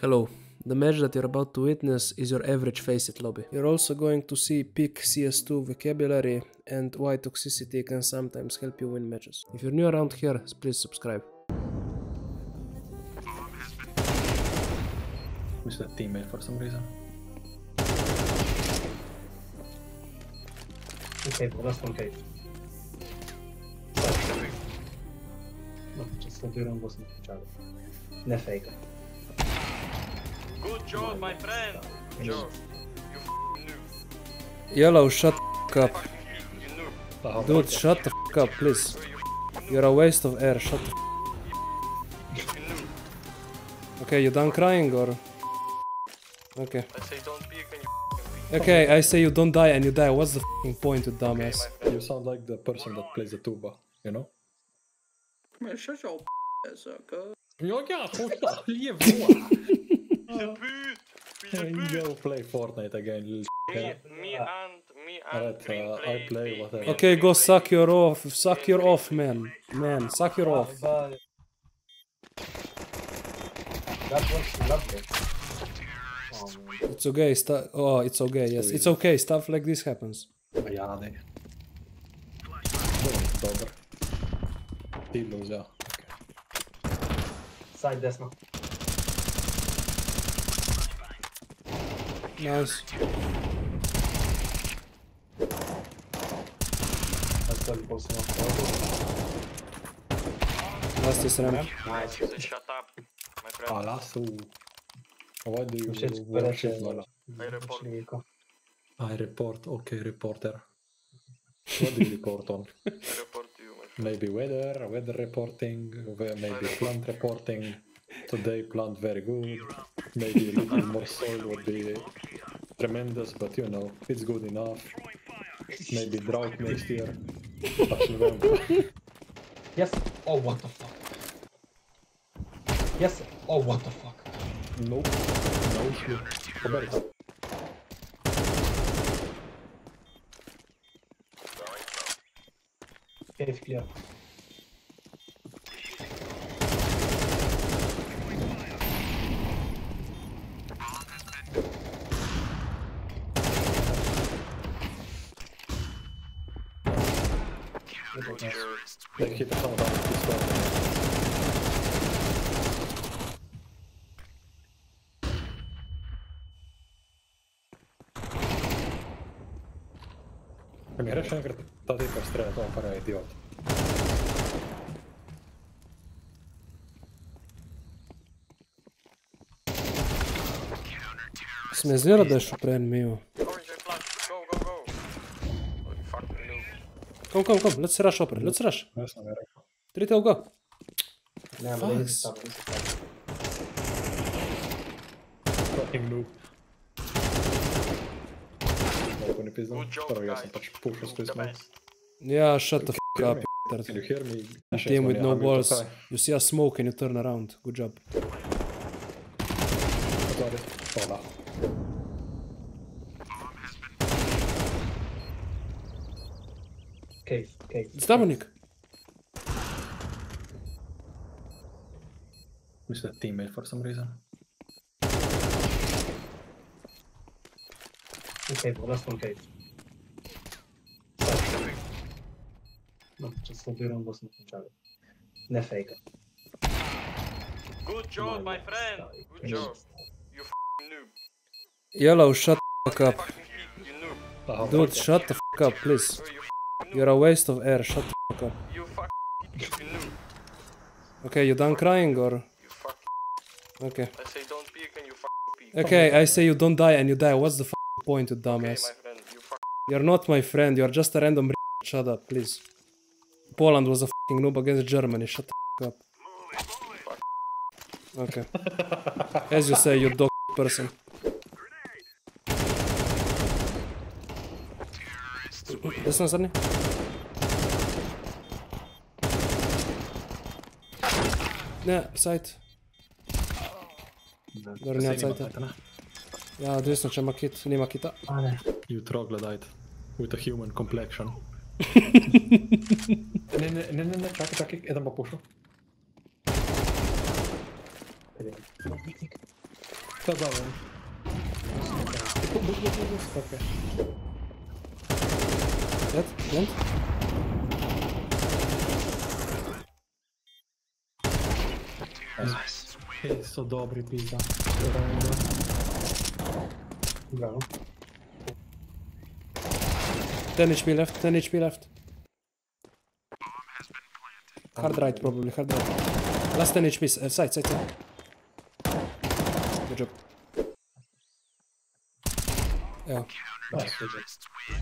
Hello. The match that you're about to witness is your average Faceit lobby. You're also going to see peak CS2 vocabulary and why toxicity can sometimes help you win matches. If you're new around here, please subscribe. Who's that teammate for some reason? Okay, well, that's one case. No, just mówiłem głosem chciałem. Nie fake. Good job, my friend. Good job. You f***ing noob. Yellow, shut the f up. Dude, shut the f up, please. You're a waste of air, shut the f You noob. Okay, you done crying or? Okay. I say don't peek and you. Okay, I say you don't die and you die. What's the fing point, you dumbass? my. You sound like the person that plays the tuba, you know? Man, shut your ass up, cuz. Ja, ja, sluta! Lev då! He's a boot. He's a Go boot. play Fortnite again, little Me, me and me and Alright, Dream uh, play. I play whatever. Okay, go play. suck your off. Suck your off, man. Man, suck your off. That was lovely. Oh. It's okay. Sta- oh, it's okay. Yes, it's okay. Stuff like this happens. Ja, det. Dobra. Tillos, ja. Okej. Side desno. Nice. That's what. Last is ramp. Nice. Say shut up, my friend. Alasu. Why do you Musieć worship Lola? I report. I report, okay, reporter. What do you report on? I report you, my friend. Maybe weather, weather reporting, maybe plant reporting. Today plant very good. Maybe a little more soil would be tremendous, but you know, it's good enough. Maybe drought next year. Yes. Oh, what the fuck? Yes. Oh, what the fuck? Nope. No shit. Roberto. Clear. Да хита само там Ами греш на град, тази и престрелят, това пара е идиот. Смезира да ще прен мило. Come, come, come. Let's rush upper. Let's rush. Yes, I'm ready. Three tail, go. Yeah, I'm ready. Fucking noob. Никого не пиздал. Второй я сам пушу с той Yeah, shut the fuck up, you Can you hear me? Team with no balls. You see a smoke and you turn around. Good job. Got it. Oh, no. Cave, cave. It's Dominik. Who's that teammate for some reason? Okay, well, that's one cave. No, just mówiłem głosem chciałem. Nie fake. Good job, my friend. Good job. You f***ing noob. Yellow, shut the f up. Fucking peek, you noob. Aha, Dude, shut the f up, please. You f***ing noob. You're a waste of air. Shut the f up. You fuck. Okay, you done crying or? Okay. I say don't peek and you fucking peek. Okay, I say you don't die and you die. What's the f point, you Okay, dumbass? my friend. You fuck. You're not my friend. You're just a random. Shut up, please. Poland was a fucking noob against Germany. Shut the up. Okay. As you say, you're dog person. Desno, zadnji. Ne, site. Dobro, site. sajta. Ja, desno će ima kit, nima kita. A ne. Jutro gledajte. With a human complexion. ne, ne, ne, ne, čakaj, čakaj, jedan bo pušil. Šta da? Buk, buk, buk, buk, buk, Dead? Pięt? Jest to dobry pizda. Brawo. Ten mi left, ten mi left. Hard right probably, hard right. Last 10 HP, uh, side, side, side. Good job. Yeah. Nice. Good job.